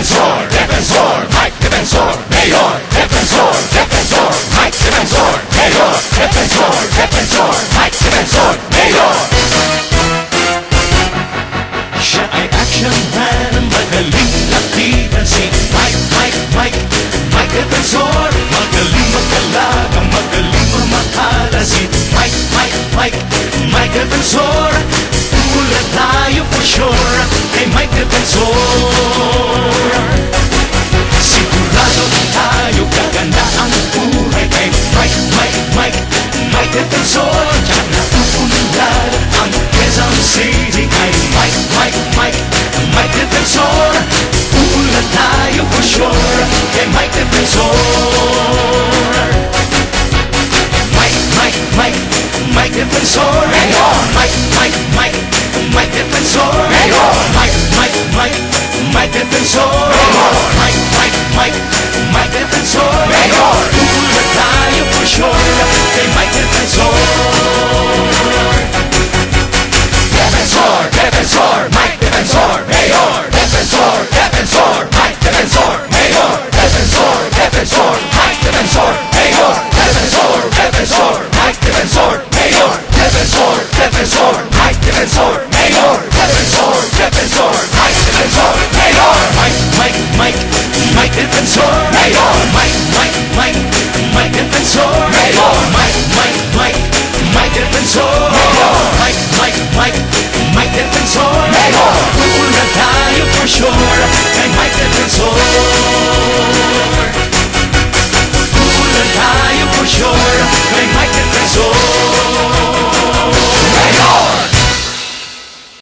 Defensor, Mike Defensor, Mayor, Defensor, Defensor, Mike Defensor, Mayor, Defensor, Defensor, Mike Defensor, Mayor. Siya ay action man, magaling lapitan si Mike, Mike, Mike, Mike Defensor. Magaling magdalaga, magaling mamakala si Mike, Mike, Mike, tayo for sure Kay Mike Defensor Mike, Mike, Mike, Mike Defensor hey, oh. Mike, Mike, Mike, Mike Defensor hey, oh. Mike, Mike, Mike, Mike Defensor for sure. Make my